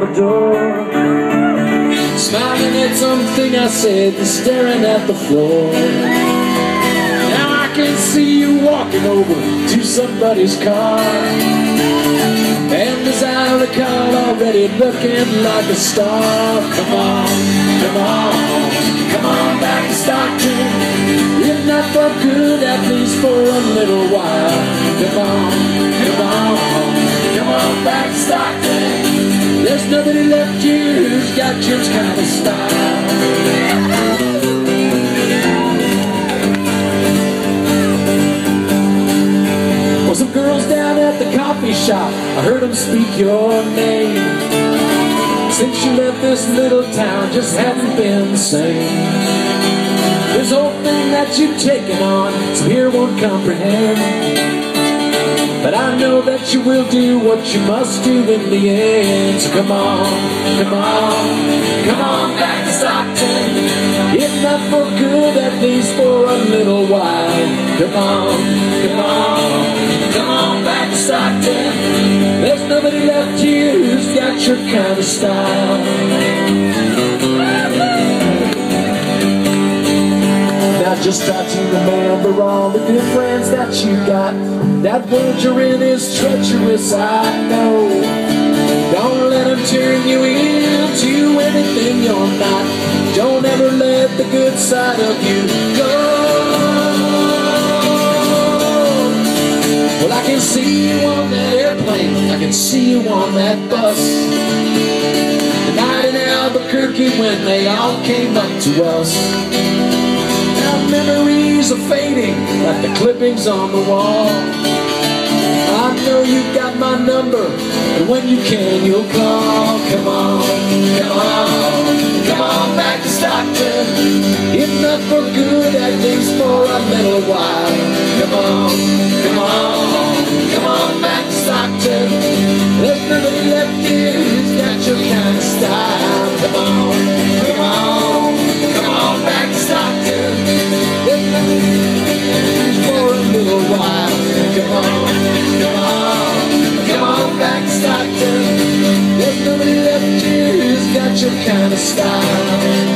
the door. Smiling at something I said and staring at the floor. Now I can see you walking over to somebody's car. And as I recall already looking like a star. Come on, come on, come on back to Stockton If not for good, at least for a little while kind of Well, some girls down at the coffee shop I heard them speak your name. Since you left this little town just haven't been the same. This whole thing that you've taken on Some here won't comprehend But I know that you will do what you must do in the end. So come on, come on, come on back to Stockton. If not for good, at least for a little while. Come on, come on, come on back to Stockton. There's nobody left here who's got your kind of style just try to remember all the good friends that you got. That world you're in is treacherous, I know. Don't let them turn you into anything you're not. Don't ever let the good side of you go. Well, I can see you on that airplane. I can see you on that bus. The night in Albuquerque when they all came up to us memories are fading Like the clippings on the wall. I know you got my number And when you can, you'll call. Come on, come on Come on back to Stockton. If not for good, at least for a little while. Come on, come on Stockton There's nobody left here who's got your kind of style